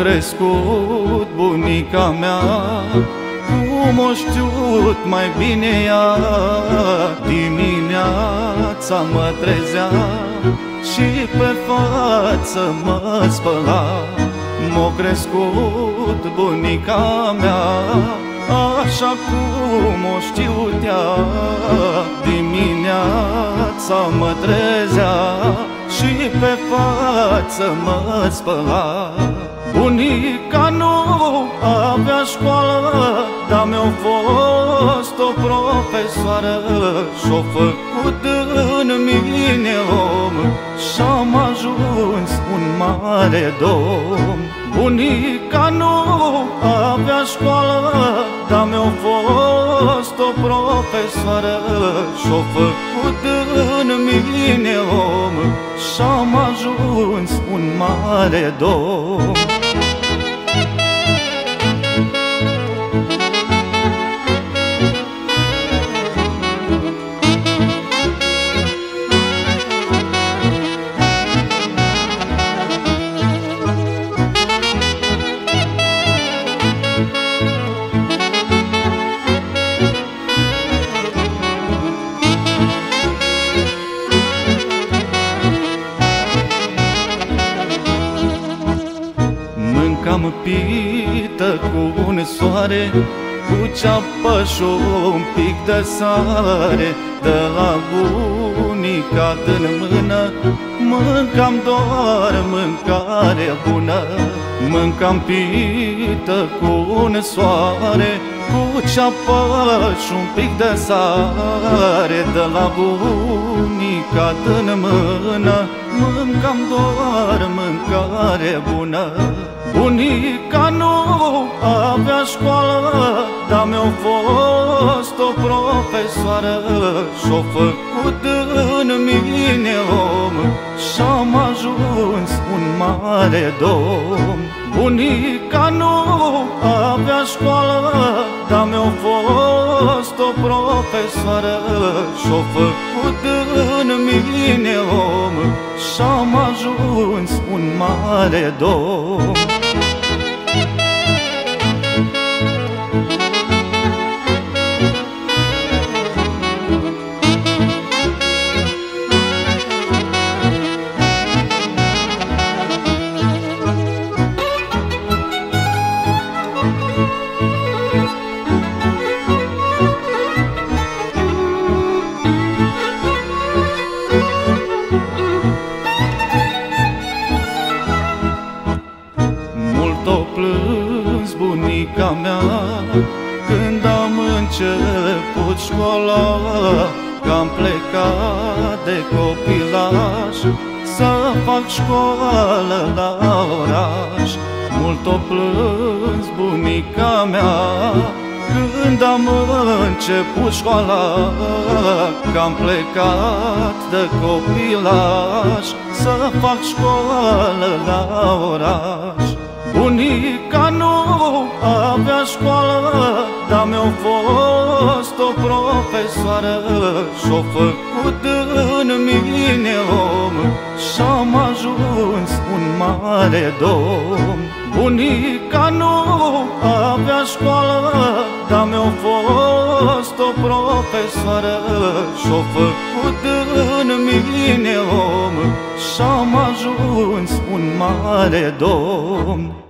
M-a crescut bunica mea Cum o știut mai bine ea Dimineața mă trezea Și pe față mă spăla. M-a crescut bunica mea Așa cum o știut ea Dimineața mă trezea Și pe față mă spăla Bunica nu avea școală Dar mi-a fost o profesoară Și-o făcut în mine om. Și-am ajuns un mare domn. Bunica nu avea școală Dar mi-a fost o profesoară Și-o făcut în mine om. Și-am ajuns un mare domn Mâncam pită cu un soare Cu ceapă și un pic de sare De la bunica în mână Mâncam doar mâncare bună. Mâncam pită cu un soare Cu ceapă și un pic de sare De la bunica în mână Mâncam doar mâncare bună. Bunica nu avea școală Dar mi-a fost o profesoară. Și-o făcut în mine om Și-am ajuns un mare domn. Bunica nu avea școală Dar mi-a fost o profesoară Și-o făcut în mine om. Și-am ajuns un mare domn început școala Că am plecat de copilaj Să fac școală la oraș Mult o plâns bunica mea. Când am început școala Că am plecat de copilaj Să fac școală la oraș. Bunica nu avea școală Dar mi-a fost o profesoară Și-o făcut în mine om Și-am ajuns un mare domn. Bunica nu avea școală Dar mi-a fost o profesoară Și-o făcut în mine om Și-am ajuns un mare domn